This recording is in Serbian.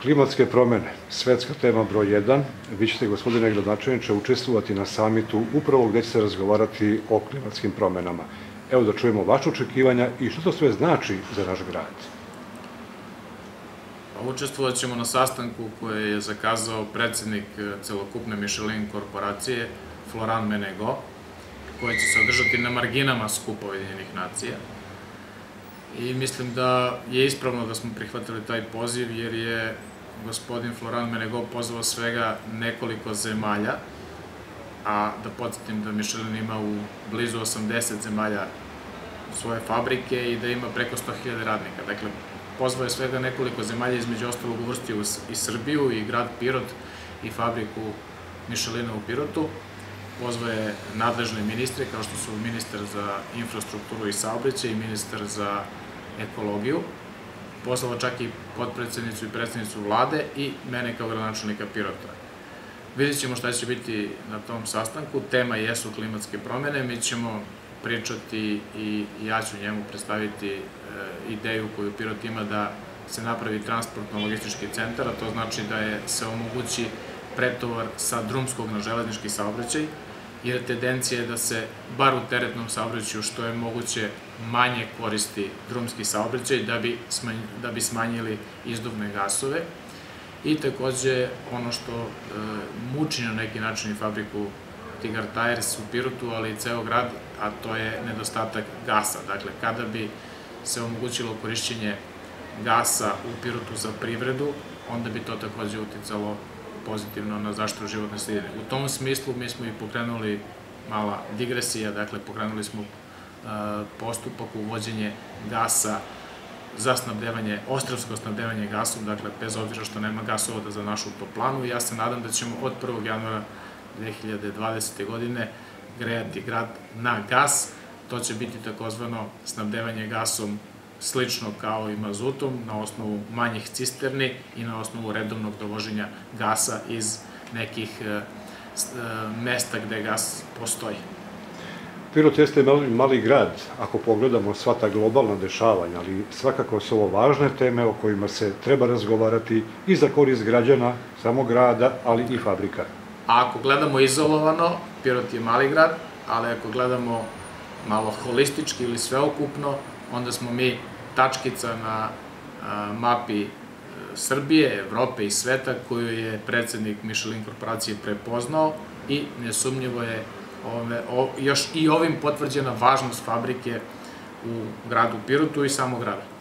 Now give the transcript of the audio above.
Klimatske promene, svetska tema broj 1. Vi ćete, gospodine gradonačelniče, učestvovati na samitu upravo gde će se razgovarati o klimatskim promenama. Evo da čujemo vaše očekivanja i što to sve znači za naš grad. Učestvovat ćemo na sastanku koje je zakazao predsednik e, celokupne Michelin korporacije, Floran Menego, koji će se održati na marginama skupa Ujedinjenih nacija. I mislim da je ispravno da smo prihvatili taj poziv, jer je gospodin Floran Menego pozvao svega nekoliko zemalja, a da podsjetim da Michelin ima u blizu 80 zemalja svoje fabrike i da ima preko 100.000 radnika. Dakle, pozvao je svega nekoliko zemalja, između ostalog uvrstio i Srbiju i grad Pirot i fabriku Michelina u Pirotu. Pozvao je nadležne ministre, kao što su ministar za infrastrukturu i saobraćaj i ministar za ekologiju. Pozvao čak i podpredsednicu i predsednicu vlade i mene kao gradonačelnika Pirota. Vidjet ćemo šta će biti na tom sastanku. Tema jesu klimatske promene. Mi ćemo pričati i ja ću njemu predstaviti e, ideju koju Pirot ima da se napravi transportno-logistički centar, a to znači da je, se omogući pretovar sa drumskog na železnički saobraćaj, jer tendencija je da se, bar u teretnom saobraćaju, što je moguće manje koristi drumski saobraćaj da bi, da bi smanjili izduvne gasove. I takođe ono što e, muči na neki način i fabriku Tigar Tires u Pirotu, ali i ceo grad, a to je nedostatak gasa. Dakle, kada bi se omogućilo korišćenje gasa u Pirotu za privredu, onda bi to takođe uticalo pozitivno na zaštitu životne sredine. U tom smislu mi smo i pokrenuli mala digresija, dakle pokrenuli smo postupak uvođenje gasa za snabdevanje, ostravsko snabdevanje gasom, dakle bez obzira što nema gasovoda za našu toplanu ja se nadam da ćemo od 1. januara 2020. godine grejati grad na gas. To će biti takozvano snabdevanje gasom slično kao i mazutom na osnovu manjih cisterni i na osnovu redovnog dovoženja gasa iz nekih e, e, mesta gde gas postoji. Pirot jeste mali grad, ako pogledamo sva ta globalna dešavanja, ali svakako su ovo važne teme o kojima se treba razgovarati i za korist građana, samog grada, ali i fabrika. A ako gledamo izolovano, Pirot je mali grad, ali ako gledamo malo holistički ili sveokupno, onda smo mi tačkica na mapi e, Srbije, Evrope i sveta koju je predsednik Michelin korporacije prepoznao i nesumnjivo je ove, još i ovim potvrđena važnost fabrike u gradu Pirotu i samog grada.